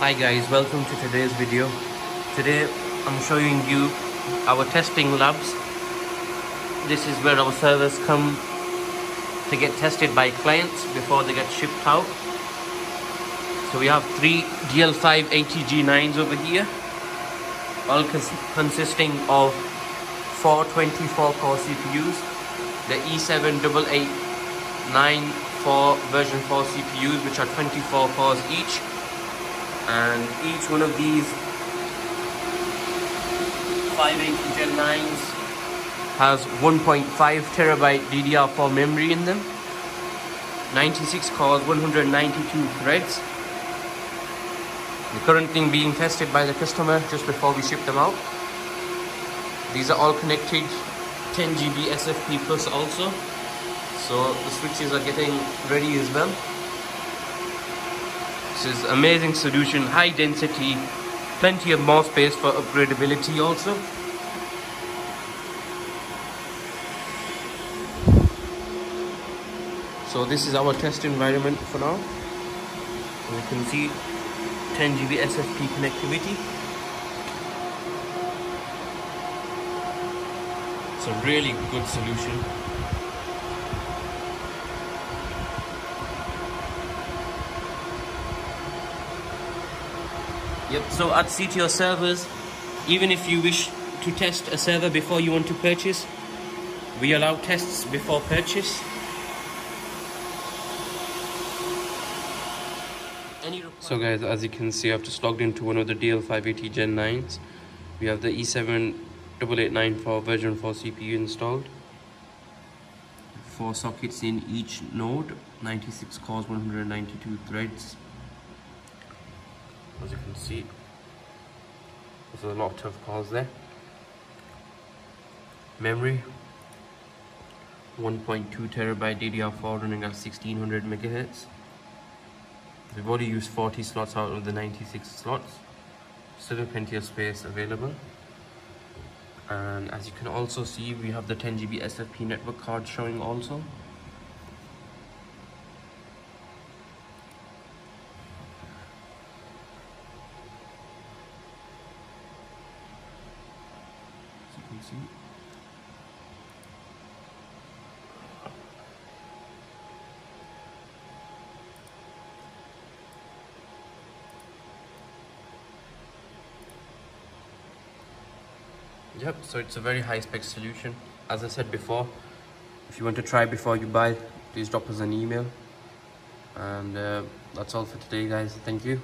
Hi guys, welcome to today's video. Today I'm showing you our testing labs. This is where our servers come to get tested by clients before they get shipped out. So we have three DL580 G9s over here, all cons consisting of four 24 core CPUs, the E7889 version 4 CPUs which are 24 cores each and each one of these 580 Gen 9s has 1.5 terabyte DDR4 memory in them. 96 cores 192 threads. The current thing being tested by the customer just before we ship them out. These are all connected 10 GB SFP plus also. So the switches are getting ready as well this is amazing solution, high density, plenty of more space for upgradability also. So this is our test environment for now. you can see 10 GB SFP connectivity. It's a really good solution. Yep, so at CTO servers, even if you wish to test a server before you want to purchase, we allow tests before purchase. So guys, as you can see, I've just logged into one of the DL580 Gen 9s. We have the E78894 version 4 CPU installed. Four sockets in each node, 96 cores, 192 threads as you can see. There's a lot of cores there. Memory 1.2 terabyte DDR4 running at 1600 megahertz. We've already used 40 slots out of the 96 slots still plenty of space available. And as you can also see we have the 10 GB SFP network card showing also see. Yep, so it's a very high spec solution. As I said before, if you want to try before you buy, please drop us an email. And uh, that's all for today guys, thank you.